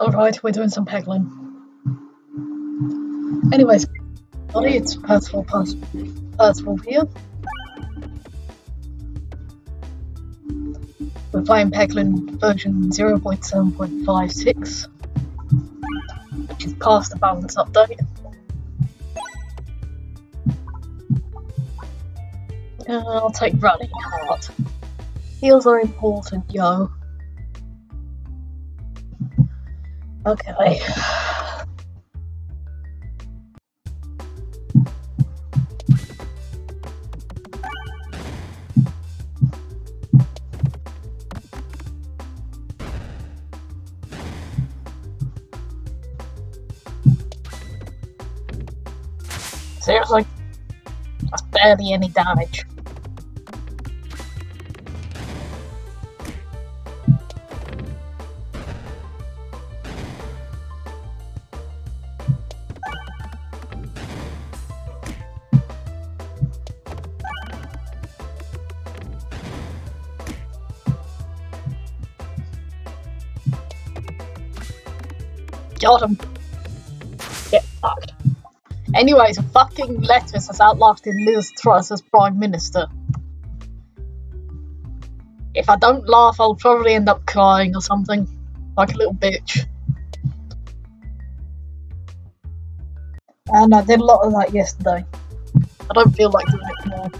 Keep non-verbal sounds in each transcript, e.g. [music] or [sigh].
Alright, we're doing some peggling. Anyways, buddy, it's Percival, Percival here. We're playing Peglin version 0.7.56, which is past the balance update. Uh, I'll take running heart. Heals are important, yo. Okay. Seriously? That's barely any damage. Got him. Get fucked. Anyways, fucking Lettuce has outlasted Liz Truss as Prime Minister. If I don't laugh, I'll probably end up crying or something. Like a little bitch. And I did a lot of that yesterday. I don't feel like doing it more.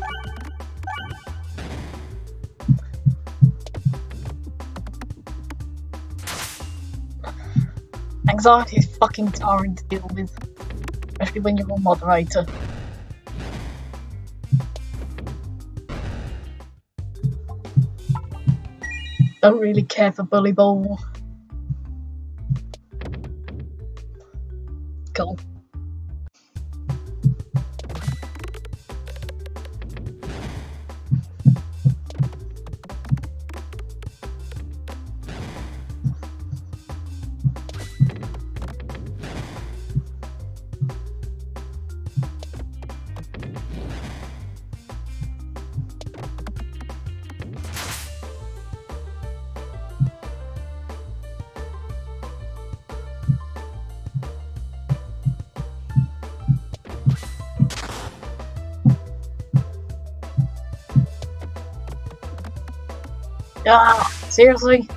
Anxiety is fucking tiring to deal with, especially when you're a moderator. Don't really care for Bully Ball. Ah, seriously?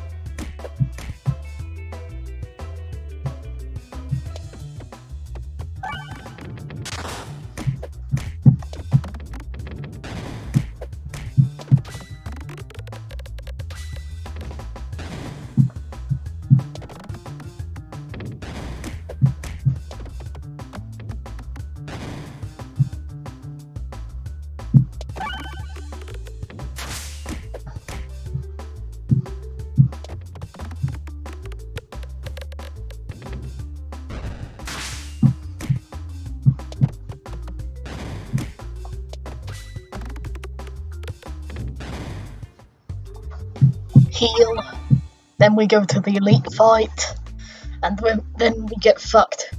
Heal, then we go to the elite fight, and then we get fucked.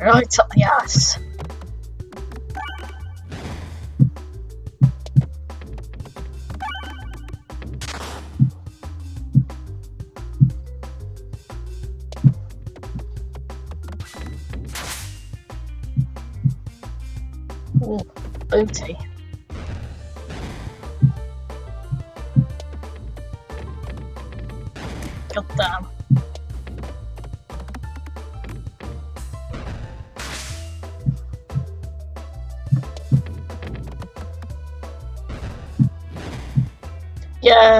Right up the ass. Ooh, booty.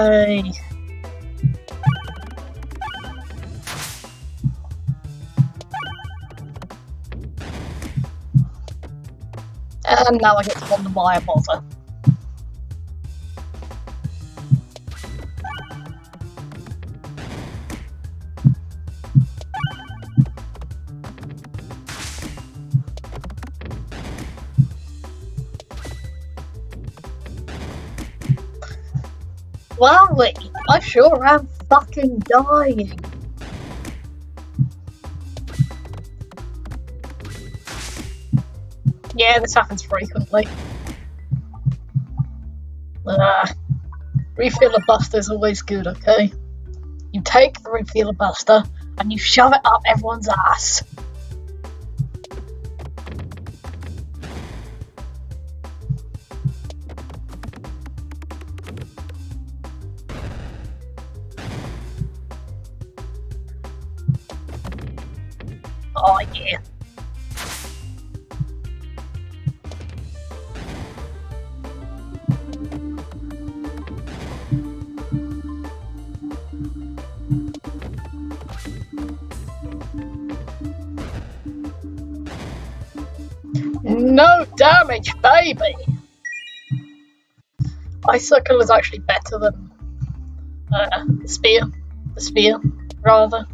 Yay! And um, now I get to wonder why I bother. Wowie, I sure am fucking dying. Yeah, this happens frequently. Uh, Refillibuster is always good, okay? You take the Refillibuster, and you shove it up everyone's ass. Damage, baby! Icicle is actually better than uh, the spear. The spear, rather.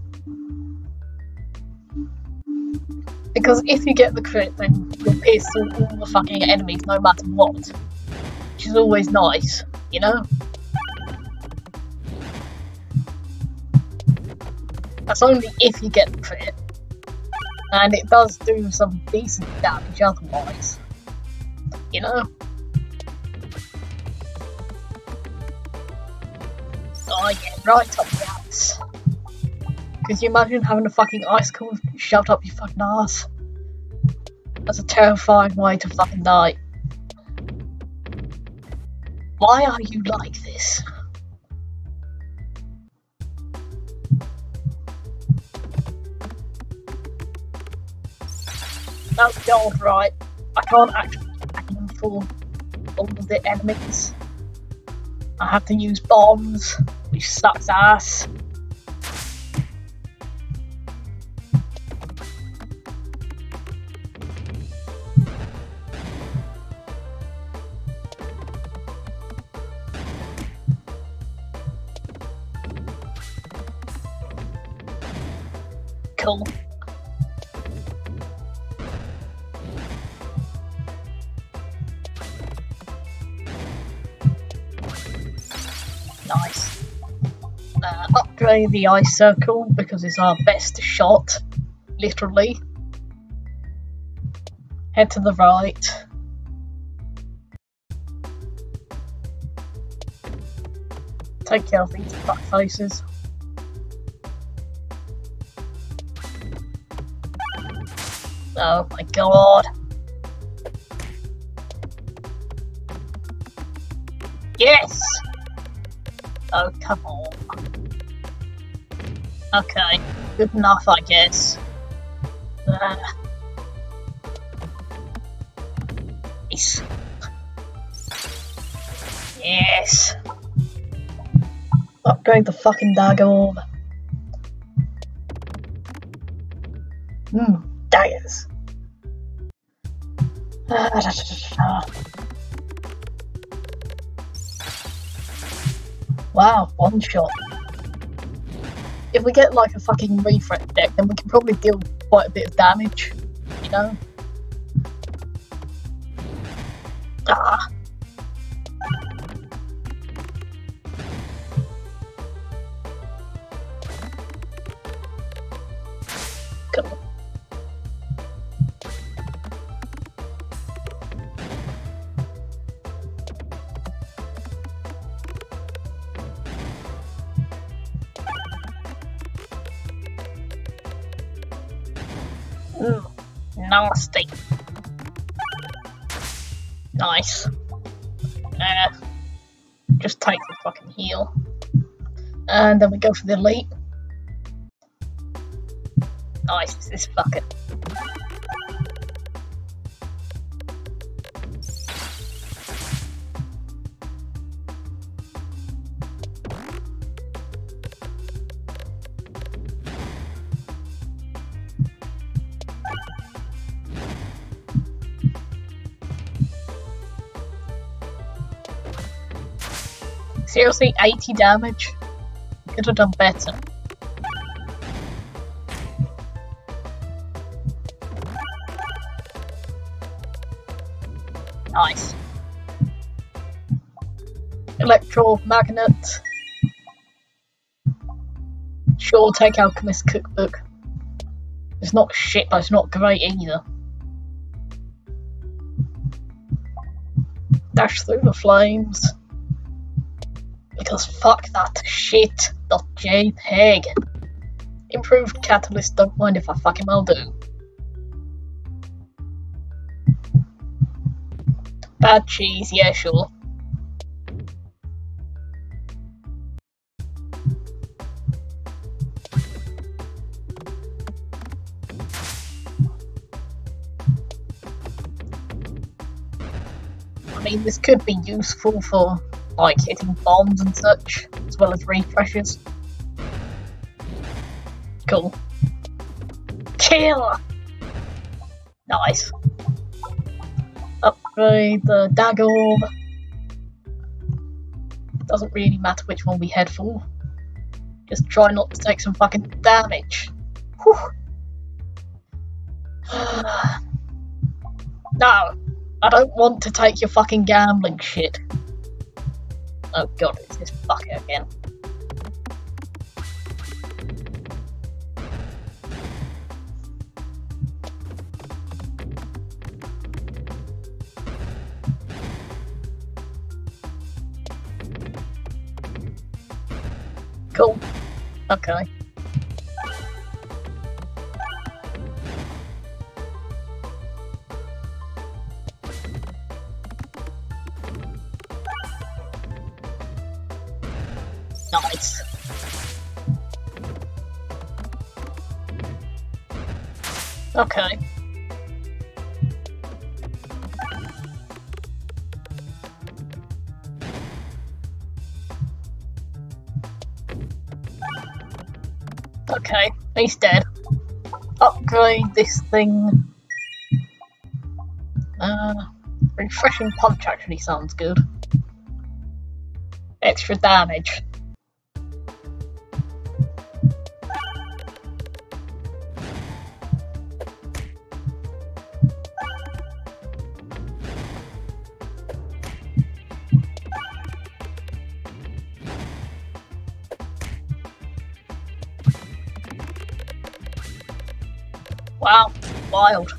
Because if you get the crit, then you'll pierce through all the fucking enemies no matter what. Which is always nice, you know? That's only if you get the crit. And it does do some decent damage otherwise. You know? Oh yeah, right up the ass. Could you imagine having a fucking icicle shoved up your fucking ass? That's a terrifying way to fucking die. Why are you like this? Oh god, right. I can't aim for all of the enemies. I have to use bombs, which sucks ass. Cool. The Icicle because it's our best shot, literally. Head to the right. Take care of these fuck faces. Oh my god. Yes! Oh, come on. Okay, good enough, I guess. Uh, yes. Yes. Upgrade the fucking dagger orb. Hmm, daggers. Ah. Wow, one shot. If we get like a fucking refresh deck, then we can probably deal quite a bit of damage, you know? Ah. Cool. Ooh, nasty. Nice. Uh, just take the fucking heal. And then we go for the elite. Nice, this fucker. Seriously, 80 damage? Could have done better. Nice. Electromagnet. Sure, take Alchemist Cookbook. It's not shit, but it's not great either. Dash through the flames. Because fuck that shit. JPEG. Improved catalyst, don't mind if I fucking well do. Bad cheese, yeah, sure. I mean, this could be useful for, like, hitting bombs and such, as well as refreshes. Cool. Kill! Nice. Upgrade the dagger orb. Doesn't really matter which one we head for. Just try not to take some fucking damage. Whew. [sighs] no, I don't want to take your fucking gambling shit. Oh god, it's this fucker again. Cool. Okay. Okay. Okay, he's dead. Upgrade this thing. Uh, refreshing punch actually sounds good. Extra damage. Wow, wild.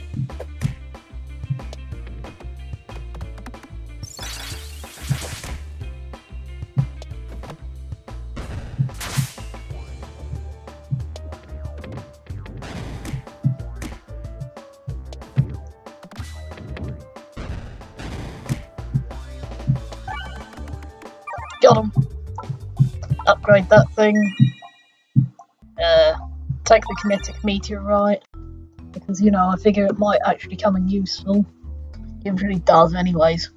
Got him. Upgrade that thing. Uh, take the kinetic meteorite because you know I figure it might actually come in useful. It really does, anyways.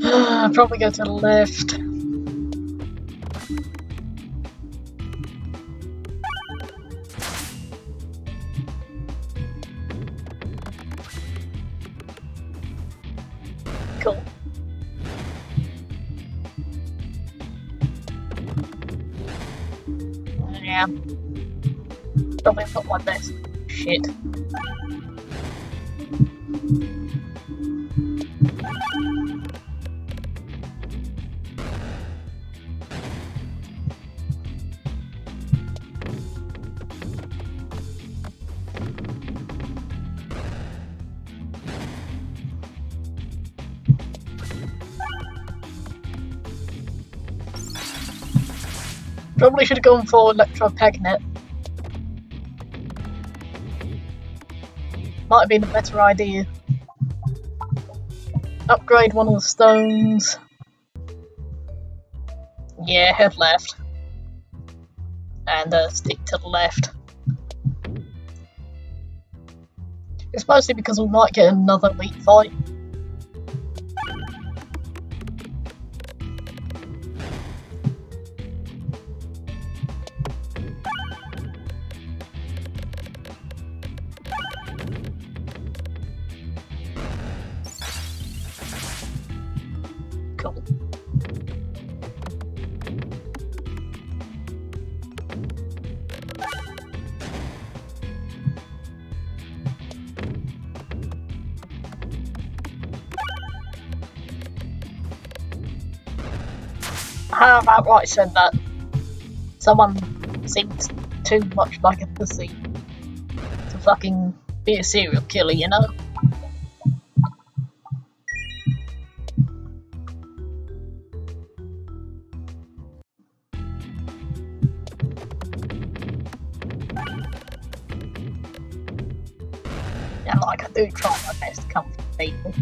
[sighs] I probably go to the left. Probably not my best. Shit. Probably should have gone for Electropegnet. Might have been a better idea. Upgrade one of the stones. Yeah, head left. And uh, stick to the left. It's mostly because we might get another elite fight. Cool. How about I said that someone seems too much like a pussy to fucking be a serial killer, you know? My best to comfort people.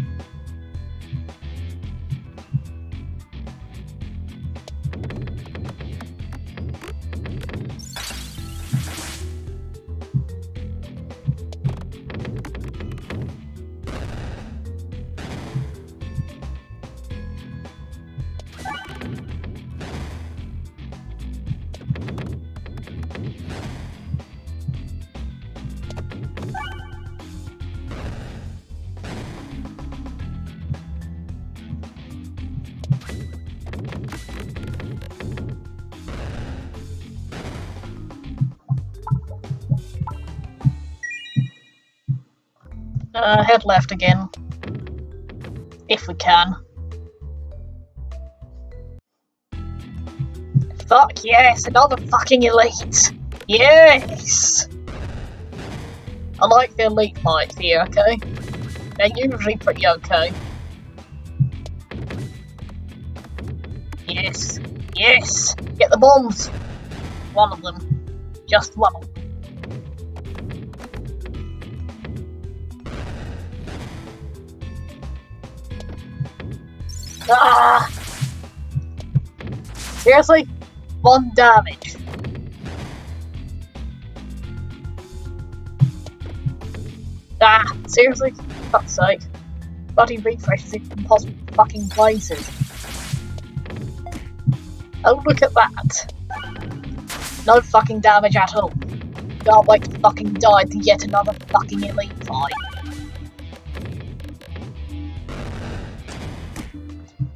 Uh, head left again. If we can. Fuck yes, another fucking elite! Yes! I like the elite fights here, okay? They're usually pretty okay. Yes, yes! Get the bombs! One of them. Just one Ah! Seriously? One damage. Ah, seriously? Fuck's sake. Bloody refreshes in impossible fucking places. Oh, look at that. No fucking damage at all. Can't wait to fucking die to yet another fucking elite fight.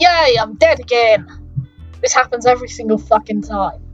Yay, I'm dead again! This happens every single fucking time.